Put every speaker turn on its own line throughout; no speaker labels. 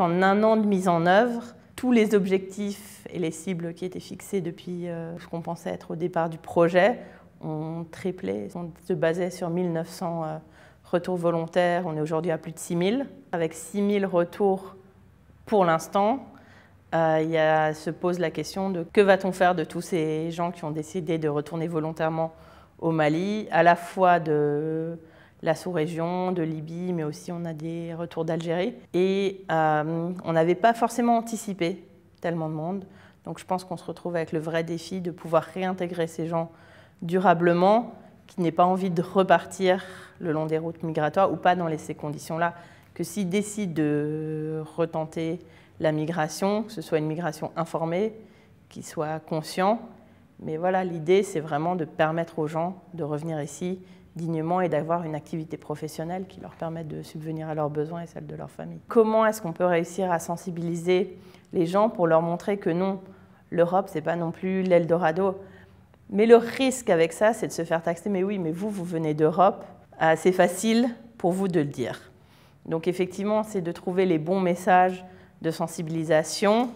En un an de mise en œuvre, tous les objectifs et les cibles qui étaient fixés depuis euh, ce qu'on pensait être au départ du projet ont triplé. On se basait sur 1900 euh, retours volontaires, on est aujourd'hui à plus de 6000. Avec 6000 retours pour l'instant, euh, il se pose la question de que va-t-on faire de tous ces gens qui ont décidé de retourner volontairement au Mali, à la fois de la sous-région, de Libye, mais aussi on a des retours d'Algérie. Et euh, on n'avait pas forcément anticipé tellement de monde. Donc je pense qu'on se retrouve avec le vrai défi de pouvoir réintégrer ces gens durablement, qui n'aient pas envie de repartir le long des routes migratoires ou pas dans ces conditions-là, que s'ils décident de retenter la migration, que ce soit une migration informée, qu'ils soient conscients. Mais voilà, l'idée, c'est vraiment de permettre aux gens de revenir ici dignement et d'avoir une activité professionnelle qui leur permette de subvenir à leurs besoins et celles de leur famille. Comment est-ce qu'on peut réussir à sensibiliser les gens pour leur montrer que non, l'Europe, c'est pas non plus l'Eldorado? Mais le risque avec ça, c'est de se faire taxer. Mais oui, mais vous, vous venez d'Europe. Euh, c'est facile pour vous de le dire. Donc effectivement, c'est de trouver les bons messages de sensibilisation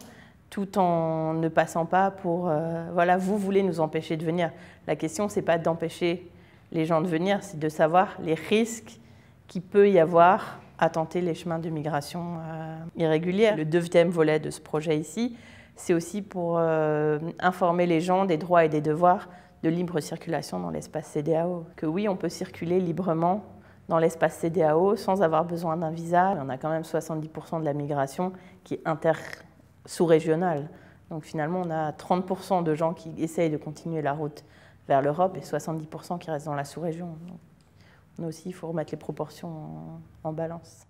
tout en ne passant pas pour, euh, voilà, vous voulez nous empêcher de venir. La question, c'est pas d'empêcher les gens de venir, c'est de savoir les risques qu'il peut y avoir à tenter les chemins de migration euh, irrégulière. Le deuxième volet de ce projet ici, c'est aussi pour euh, informer les gens des droits et des devoirs de libre circulation dans l'espace CDAO. Que oui, on peut circuler librement dans l'espace CDAO sans avoir besoin d'un visa. On a quand même 70% de la migration qui est inter-sous-régionale. Donc finalement, on a 30% de gens qui essayent de continuer la route vers l'Europe et 70% qui restent dans la sous-région. Nous aussi, il faut remettre les proportions en, en balance.